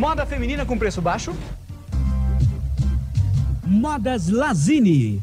Moda feminina com preço baixo. Modas Lazini.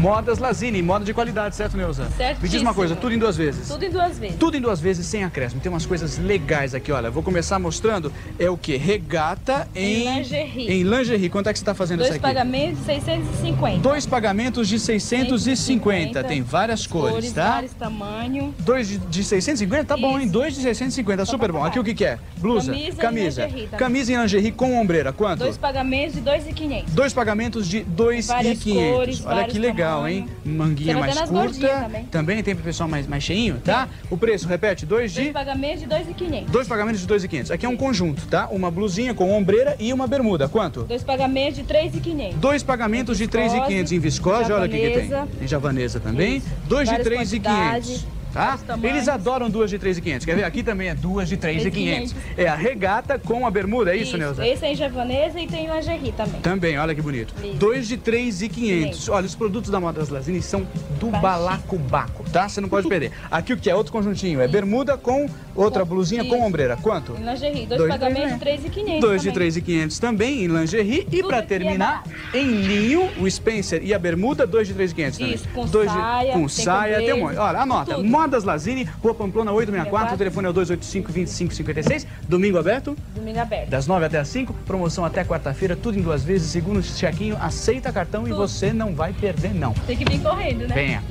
Modas Lazini, moda de qualidade, certo, Neuza? Certíssimo. Me diz uma coisa, tudo em duas vezes. Tudo em duas vezes. Tudo em duas vezes, sem acréscimo. Tem umas coisas legais aqui, olha. Vou começar mostrando. É o que? Regata em... Em lingerie. Em lingerie. Quanto é que você está fazendo Dois isso aqui? pagamentos de 650. Dois pagamentos de 650. 650. Tem várias cores, tá? vários tamanhos. Dois de, de 650? Tá bom, hein? Isso. Dois de 650, super bom. Aqui o que que é? Blusa, Camisa camisa. lingerie também. Camisa e lingerie com ombreira. Quanto? Dois pagamentos de 2,500. Dois pagamentos de 2,500. cores, Olha que vários legal, hein? Manguinha mais curta. gordinhas também. tem pro pessoal mais, mais cheinho, tá? O preço, repete, dois Dois de... pagamentos de 2,500. Dois pagamentos de 2,500. Aqui é um conjunto, tá? Uma blusinha com ombreira e uma bermuda. Quanto? Dois pagamentos de 3,500. Dois pagamentos de Viscose, 3,500 em viscose, olha o que, que tem. Em javanesa também. Isso. Dois de Várias 3,500. Tá? Eles adoram duas de 3,500. Quer ver? Aqui também é duas de 3,500. 3.500. É a regata com a bermuda, é isso, Neuza? Esse é em javanesa e tem lingerie também. Também, olha que bonito. Isso. Dois de 3,500. Olha, os produtos da Modas Lazini são do Baixinho. balacobaco, tá? Você não pode perder. Aqui o que é? Outro conjuntinho. É bermuda com outra blusinha com ombreira. Quanto? Em lingerie. Dois, Dois de pagamentos de 3,500 Dois de também. 3,500 também em lingerie. E aqui é terminar, em linho, o Spencer e a bermuda, dois de 3,500 também. Isso, com Dois de- saia, Com tem saia, tem um monte. Olha, anota. tudo. Modas Lazini, Rua Pamplona 864, o 64. telefone é o 285-2556. Domingo aberto, Domingo aberto. das 9 até as 5. Promoção até quarta-feira, tudo em duas vezes. Segundo chequinho, aceita cartão e Tudo. você não vai perder, não. Tem que vir correndo, né? Venha.